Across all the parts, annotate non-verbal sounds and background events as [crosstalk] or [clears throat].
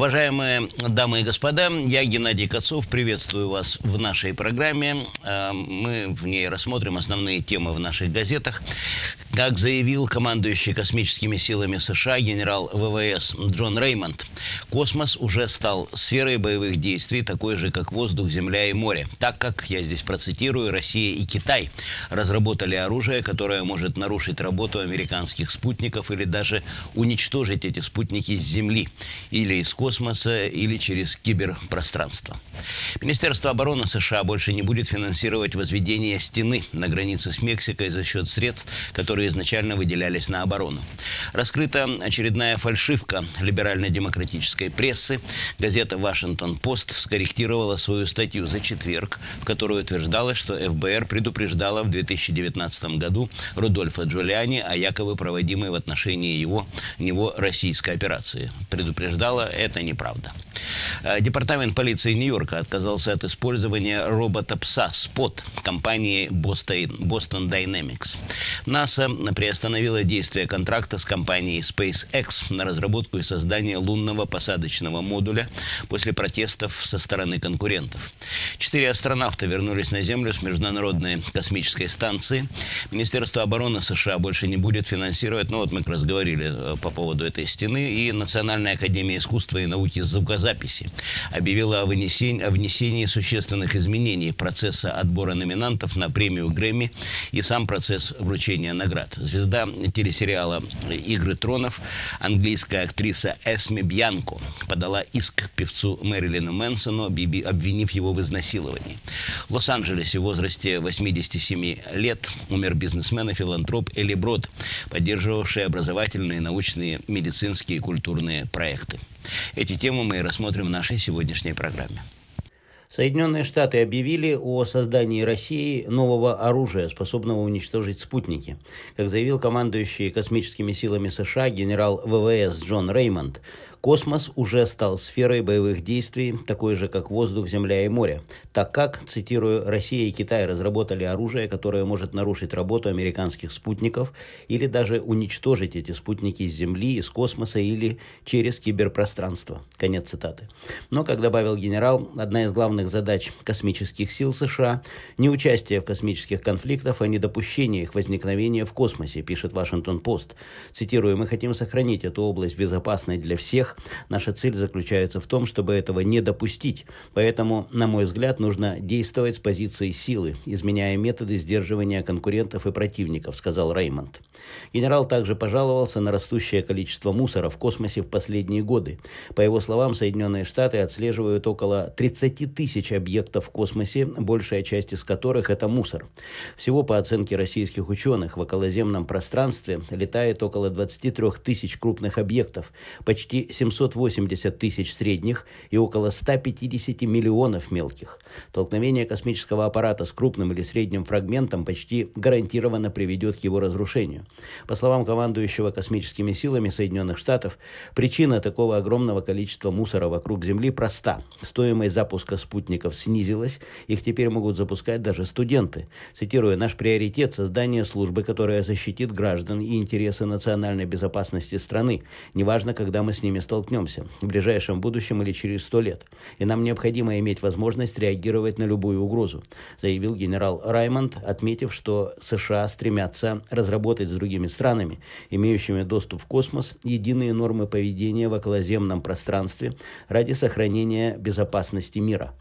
Уважаемые дамы и господа, я Геннадий Кацов, приветствую вас в нашей программе. Э, мы в ней рассмотрим основные темы в наших газетах. Как заявил командующий космическими силами США генерал ВВС Джон Реймонд, космос уже стал сферой боевых действий, такой же, как воздух, земля и море. Так как, я здесь процитирую, Россия и Китай разработали оружие, которое может нарушить работу американских спутников или даже уничтожить эти спутники с Земли или из космоса, или через киберпространство. Министерство обороны США больше не будет финансировать возведение стены на границе с Мексикой за счет средств, которые изначально выделялись на оборону. Раскрыта очередная фальшивка либерально-демократической прессы. Газета «Вашингтон-Пост» скорректировала свою статью за четверг, в которой утверждалось, что ФБР предупреждала в 2019 году Рудольфа Джулиани о якобы проводимой в отношении его, него российской операции. Предупреждала – это неправда. Э, Департамент полиции Нью-Йорка отказался от использования робота-пса «Спот» компании Boston Dynamics. НАСА приостановила действие контракта с компанией SpaceX на разработку и создание лунного посадочного модуля после протестов со стороны конкурентов. Четыре астронавта вернулись на Землю с Международной космической станции. Министерство обороны США больше не будет финансировать, ну вот мы как раз говорили э, по поводу этой стены, и Национальная академия искусства и науки звукозаписи объявила о внесении, о внесении существенных изменений процесса отбора номинантов на премию Грэмми и сам процесс вручения наград. Звезда телесериала «Игры тронов», английская актриса Эсми Бьянко подала иск к певцу Мэрилину Мэнсону, обвинив его в изнасиловании. В Лос-Анджелесе в возрасте 87 лет умер бизнесмен и филантроп Эли Брод, поддерживавший образовательные, научные, медицинские и культурные проекты. Эти темы мы рассмотрим в нашей сегодняшней программе. Соединенные Штаты объявили о создании России нового оружия, способного уничтожить спутники. Как заявил командующий космическими силами США генерал ВВС Джон Реймонд, Космос уже стал сферой боевых действий, такой же, как воздух, земля и море, так как, цитирую, Россия и Китай разработали оружие, которое может нарушить работу американских спутников или даже уничтожить эти спутники с Земли, из космоса или через киберпространство. Конец цитаты. Но, как добавил генерал, одна из главных задач космических сил США – не участие в космических конфликтах, а недопущение их возникновения в космосе, пишет Вашингтон-Пост. Цитирую, «Мы хотим сохранить эту область безопасной для всех, всех. Наша цель заключается в том, чтобы этого не допустить. Поэтому, на мой взгляд, нужно действовать с позиции силы, изменяя методы сдерживания конкурентов и противников, сказал Реймонд. Генерал также пожаловался на растущее количество мусора в космосе в последние годы. По его словам, Соединенные Штаты отслеживают около 30 тысяч объектов в космосе, большая часть из которых это мусор. Всего по оценке российских ученых в околоземном пространстве летает около 23 тысяч крупных объектов, почти 780 тысяч средних и около 150 миллионов мелких. Толкновение космического аппарата с крупным или средним фрагментом почти гарантированно приведет к его разрушению. По словам командующего космическими силами Соединенных Штатов, причина такого огромного количества мусора вокруг Земли проста. Стоимость запуска спутников снизилась, их теперь могут запускать даже студенты. Цитирую, «Наш приоритет – создание службы, которая защитит граждан и интересы национальной безопасности страны, неважно, когда мы с ними столкнемся в ближайшем будущем или через сто лет. И нам необходимо иметь возможность реагировать на любую угрозу, заявил генерал Раймонд, отметив, что США стремятся разработать с другими странами, имеющими доступ в космос, единые нормы поведения в околоземном пространстве ради сохранения безопасности мира.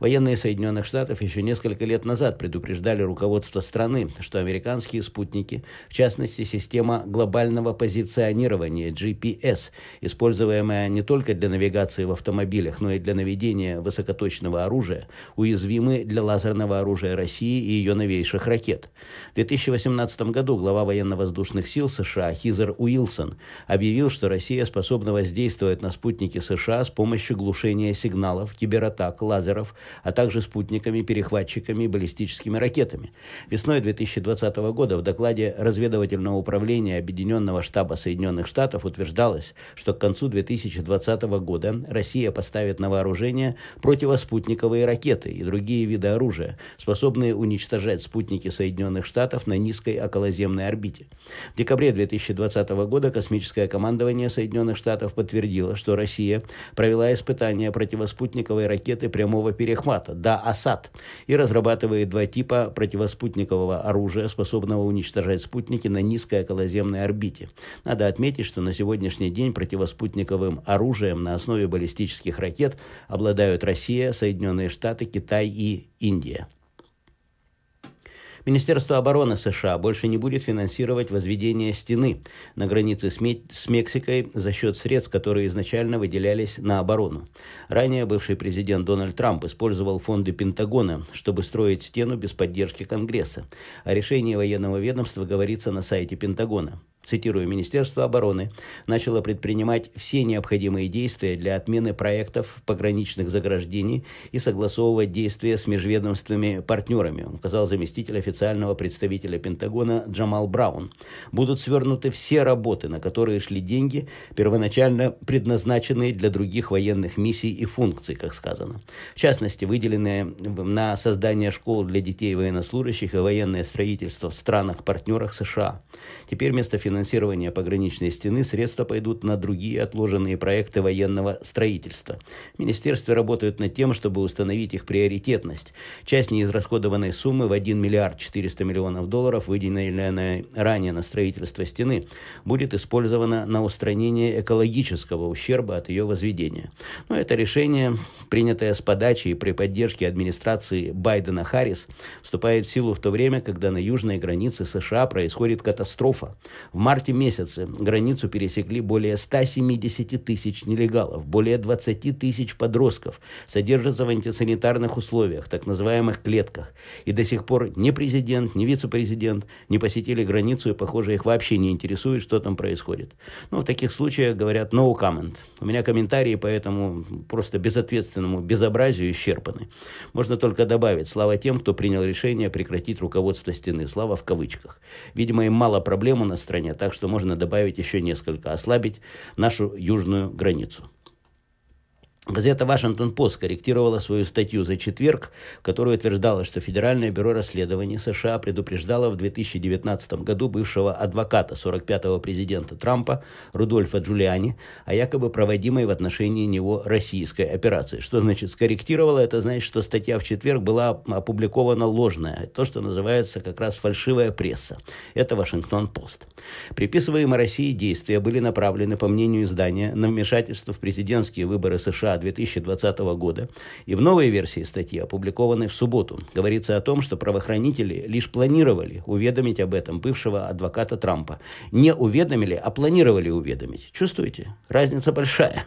Военные Соединенных Штатов еще несколько лет назад предупреждали руководство страны, что американские спутники, в частности система глобального позиционирования GPS, используемая не только для навигации в автомобилях, но и для наведения высокоточного оружия, уязвимы для лазерного оружия России и ее новейших ракет. В 2018 году глава военно-воздушных сил США Хизер Уилсон объявил, что Россия способна воздействовать на спутники США с помощью глушения сигналов, кибератак, лазеров, радаров, а также спутниками, перехватчиками и баллистическими ракетами. Весной 2020 года в докладе разведывательного управления Объединенного штаба Соединенных Штатов утверждалось, что к концу 2020 года Россия поставит на вооружение противоспутниковые ракеты и другие виды оружия, способные уничтожать спутники Соединенных Штатов на низкой околоземной орбите. В декабре 2020 года космическое командование Соединенных Штатов подтвердило, что Россия провела испытания противоспутниковой ракеты прямого перехвата «Да Асад» и разрабатывает два типа противоспутникового оружия, способного уничтожать спутники на низкой околоземной орбите. Надо отметить, что на сегодняшний день противоспутниковым оружием на основе баллистических ракет обладают Россия, Соединенные Штаты, Китай и Индия. Министерство обороны США больше не будет финансировать возведение стены на границе с, с Мексикой за счет средств, которые изначально выделялись на оборону. Ранее бывший президент Дональд Трамп использовал фонды Пентагона, чтобы строить стену без поддержки Конгресса. О решении военного ведомства говорится на сайте Пентагона цитирую, Министерство обороны начало предпринимать все необходимые действия для отмены проектов пограничных заграждений и согласовывать действия с межведомственными партнерами, указал заместитель официального представителя Пентагона Джамал Браун. Будут свернуты все работы, на которые шли деньги, первоначально предназначенные для других военных миссий и функций, как сказано. В частности, выделенные на создание школ для детей военнослужащих и военное строительство в странах-партнерах США. Теперь вместо финансирования финансирования пограничной стены средства пойдут на другие отложенные проекты военного строительства. В министерстве работают над тем, чтобы установить их приоритетность. Часть неизрасходованной суммы в 1 миллиард 400 миллионов долларов, выделенная ранее на строительство стены, будет использована на устранение экологического ущерба от ее возведения. Но это решение, принятое с подачи и при поддержке администрации Байдена-Харрис, вступает в силу в то время, когда на южной границе США происходит катастрофа. В марте месяце границу пересекли более 170 тысяч нелегалов, более 20 тысяч подростков содержатся в антисанитарных условиях, так называемых клетках. И до сих пор ни президент, ни вице-президент не посетили границу, и, похоже, их вообще не интересует, что там происходит. Ну, в таких случаях говорят no comment. У меня комментарии по этому просто безответственному безобразию исчерпаны. Можно только добавить, слава тем, кто принял решение прекратить руководство стены. Слава в кавычках. Видимо, им мало проблем у нас в стране, так что можно добавить еще несколько, ослабить нашу южную границу. Газета «Вашингтон-Пост» корректировала свою статью за четверг, в которой утверждала, что Федеральное бюро расследований США предупреждало в 2019 году бывшего адвоката 45-го президента Трампа Рудольфа Джулиани о якобы проводимой в отношении него российской операции. Что значит скорректировала? Это значит, что статья в четверг была опубликована ложная, то, что называется как раз фальшивая пресса. Это «Вашингтон-Пост». Приписываемые России действия были направлены, по мнению издания, на вмешательство в президентские выборы США 2020 года. И в новой версии статьи, опубликованной в субботу, говорится о том, что правоохранители лишь планировали уведомить об этом бывшего адвоката Трампа. Не уведомили, а планировали уведомить. Чувствуете? Разница большая.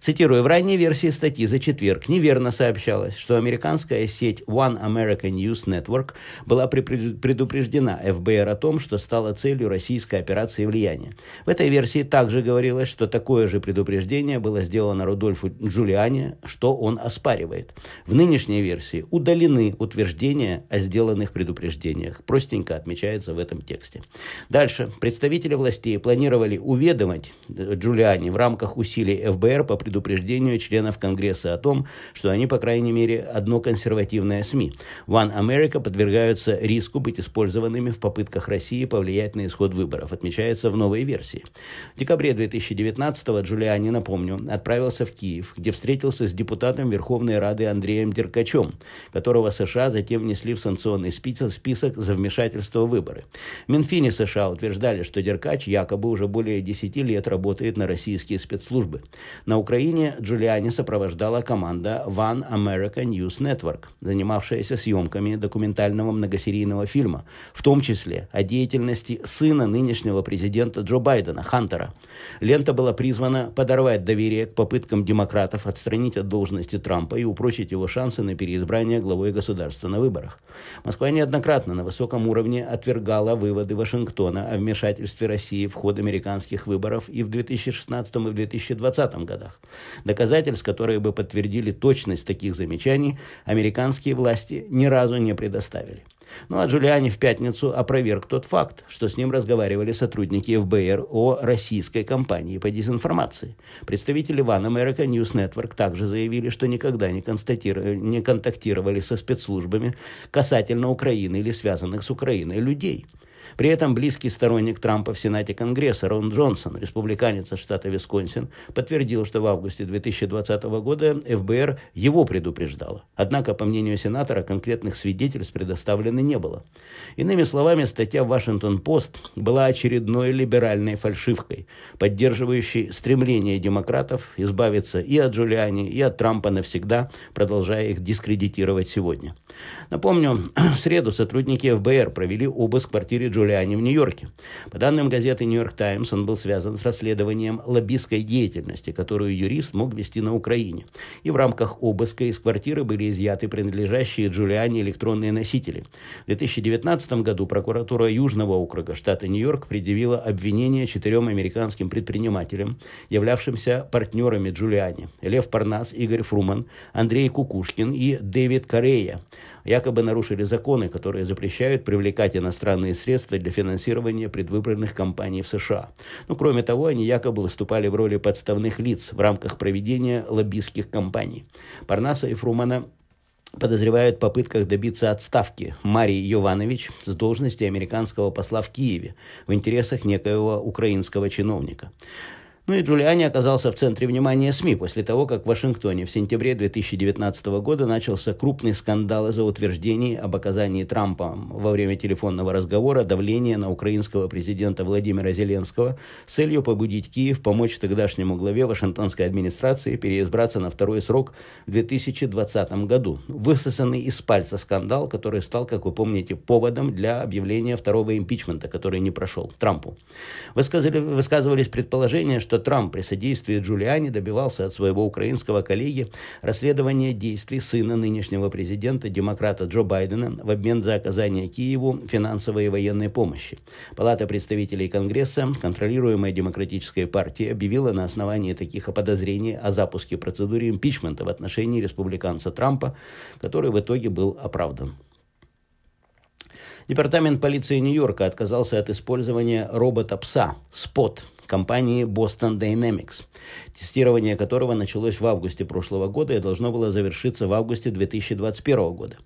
Цитирую, в ранней версии статьи за четверг неверно сообщалось, что американская сеть One American News Network была предупреждена ФБР о том, что стала целью российской операции влияния. В этой версии также говорилось, что такое же предупреждение было сделано Рудольфу Джулиани, что он оспаривает. В нынешней версии удалены утверждения о сделанных предупреждениях. Простенько отмечается в этом тексте. Дальше. Представители властей планировали уведомить Джулиани в рамках усилий ФБР по предупреждению членов Конгресса о том, что они, по крайней мере, одно консервативное СМИ. One America подвергаются риску быть использованными в попытках России повлиять на исход выборов, отмечается в новой версии. В декабре 2019-го Джулиани, напомню, отправился в Киев, где встретился с депутатом Верховной Рады Андреем Деркачем, которого США затем внесли в санкционный список, за вмешательство в выборы. В США утверждали, что Деркач якобы уже более 10 лет работает на российские спецслужбы. На Украине Джулиани сопровождала команда One America News Network, занимавшаяся съемками документального многосерийного фильма, в том числе о деятельности сына нынешнего президента Джо Байдена, Хантера. Лента была призвана подорвать доверие к попыткам демократов демократов отстранить от должности Трампа и упрочить его шансы на переизбрание главой государства на выборах. Москва неоднократно на высоком уровне отвергала выводы Вашингтона о вмешательстве России в ход американских выборов и в 2016 и в 2020 годах. Доказательств, которые бы подтвердили точность таких замечаний, американские власти ни разу не предоставили. Ну а Джулиани в пятницу опроверг тот факт, что с ним разговаривали сотрудники ФБР о российской кампании по дезинформации. Представители One America News Network также заявили, что никогда не, не контактировали со спецслужбами касательно Украины или связанных с Украиной людей – при этом близкий сторонник Трампа в Сенате Конгресса Рон Джонсон, республиканец из штата Висконсин, подтвердил, что в августе 2020 года ФБР его предупреждало. Однако, по мнению сенатора, конкретных свидетельств предоставлено не было. Иными словами, статья «Вашингтон-Пост» была очередной либеральной фальшивкой, поддерживающей стремление демократов избавиться и от Джулиани, и от Трампа навсегда, продолжая их дискредитировать сегодня. Напомню, [clears throat] в среду сотрудники ФБР провели обыск в квартире Джулиани в Нью-Йорке. По данным газеты «Нью-Йорк Таймс», он был связан с расследованием лоббистской деятельности, которую юрист мог вести на Украине. И в рамках обыска из квартиры были изъяты принадлежащие Джулиани электронные носители. В 2019 году прокуратура Южного округа штата Нью-Йорк предъявила обвинение четырем американским предпринимателям, являвшимся партнерами Джулиани. Лев Парнас, Игорь Фруман, Андрей Кукушкин и Дэвид Корея якобы нарушили законы, которые запрещают привлекать иностранные средства для финансирования предвыборных кампаний в США. Ну, кроме того, они якобы выступали в роли подставных лиц в рамках проведения лоббистских кампаний. Парнаса и Фрумана подозревают в попытках добиться отставки Марии Йованович с должности американского посла в Киеве в интересах некоего украинского чиновника. Ну и Джулиани оказался в центре внимания СМИ после того, как в Вашингтоне в сентябре 2019 года начался крупный скандал из-за утверждений об оказании Трампом во время телефонного разговора давления на украинского президента Владимира Зеленского с целью побудить Киев помочь тогдашнему главе Вашингтонской администрации переизбраться на второй срок в 2020 году. Высосанный из пальца скандал, который стал, как вы помните, поводом для объявления второго импичмента, который не прошел Трампу. Высказали, высказывались предположения, что что Трамп при содействии Джулиани добивался от своего украинского коллеги расследования действий сына нынешнего президента, демократа Джо Байдена, в обмен за оказание Киеву финансовой и военной помощи. Палата представителей Конгресса, контролируемая Демократической партией, объявила на основании таких подозрений о запуске процедуры импичмента в отношении республиканца Трампа, который в итоге был оправдан. Департамент полиции Нью-Йорка отказался от использования робота-пса «Спот», компании Boston Dynamics, тестирование которого началось в августе прошлого года и должно было завершиться в августе 2021 года.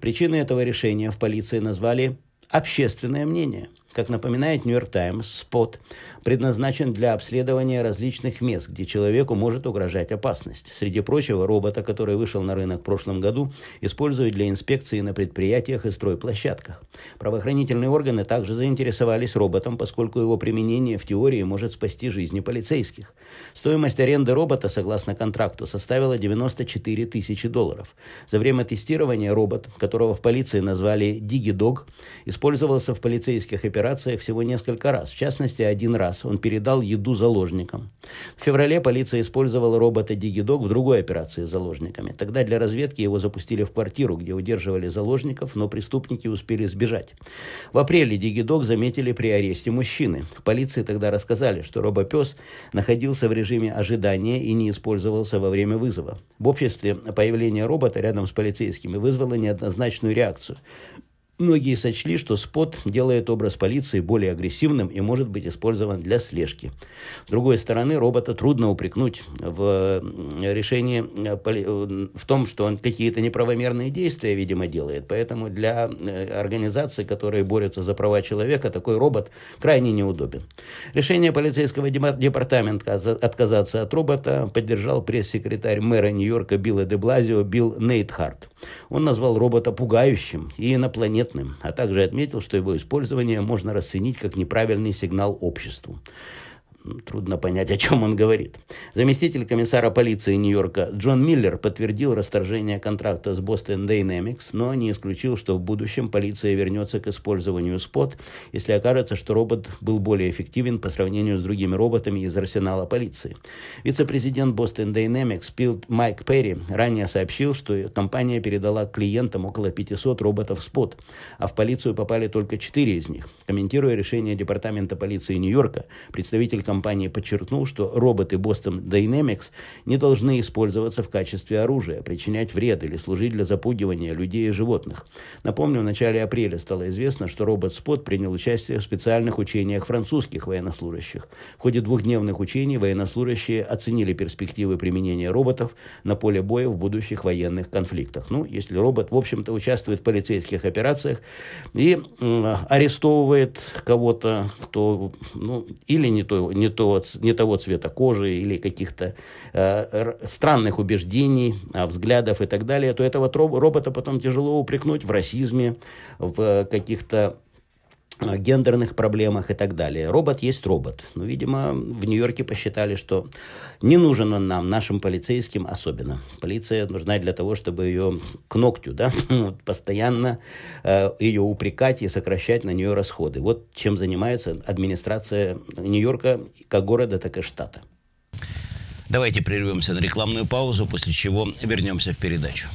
Причиной этого решения в полиции назвали общественное мнение – как напоминает Нью-Йорк Таймс, спот предназначен для обследования различных мест, где человеку может угрожать опасность. Среди прочего, робота, который вышел на рынок в прошлом году, используют для инспекции на предприятиях и стройплощадках. Правоохранительные органы также заинтересовались роботом, поскольку его применение в теории может спасти жизни полицейских. Стоимость аренды робота, согласно контракту, составила 94 тысячи долларов. За время тестирования робот, которого в полиции назвали DigiDog, использовался в полицейских операциях операциях всего несколько раз. В частности, один раз он передал еду заложникам. В феврале полиция использовала робота Дигидок в другой операции с заложниками. Тогда для разведки его запустили в квартиру, где удерживали заложников, но преступники успели сбежать. В апреле Дигидок заметили при аресте мужчины. Полиции тогда рассказали, что робопес находился в режиме ожидания и не использовался во время вызова. В обществе появление робота рядом с полицейскими вызвало неоднозначную реакцию. Многие сочли, что спот делает образ полиции более агрессивным и может быть использован для слежки. С другой стороны, робота трудно упрекнуть в решении, э, в том, что он какие-то неправомерные действия, видимо, делает. Поэтому для э, организаций, которые борются за права человека, такой робот крайне неудобен. Решение полицейского департамента отказаться от робота поддержал пресс-секретарь мэра Нью-Йорка Билла де Блазио Билл Нейтхарт. Он назвал робота пугающим и инопланетным, а также отметил, что его использование можно расценить как неправильный сигнал обществу. Трудно понять, о чем он говорит. Заместитель комиссара полиции Нью-Йорка Джон Миллер подтвердил расторжение контракта с Boston Dynamics, но не исключил, что в будущем полиция вернется к использованию спот, если окажется, что робот был более эффективен по сравнению с другими роботами из арсенала полиции. Вице-президент Boston Dynamics Пил Майк Перри ранее сообщил, что компания передала клиентам около 500 роботов спот, а в полицию попали только 4 из них. Комментируя решение Департамента полиции Нью-Йорка, представитель компании подчеркнул, что роботы Boston Dynamics не должны использоваться в качестве оружия, причинять вред или служить для запугивания людей и животных. Напомню, в начале апреля стало известно, что робот Спот принял участие в специальных учениях французских военнослужащих. В ходе двухдневных учений военнослужащие оценили перспективы применения роботов на поле боя в будущих военных конфликтах. Ну, если робот, в общем-то, участвует в полицейских операциях и э, арестовывает кого-то, кто ну, или не, то, не, то, не того цвета кожи, или каких-то э, странных убеждений, э, взглядов и так далее, то этого робота потом тяжело упрекнуть в расизме, в каких-то Э, гендерных проблемах и так далее. Робот есть робот. Но, видимо, в Нью-Йорке посчитали, что не нужен он нам, нашим полицейским особенно. Полиция нужна для того, чтобы ее к ногтю, да, [laughs] постоянно э, ее упрекать и сокращать на нее расходы. Вот чем занимается администрация Нью-Йорка как города, так и штата. Давайте прервемся на рекламную паузу, после чего вернемся в передачу.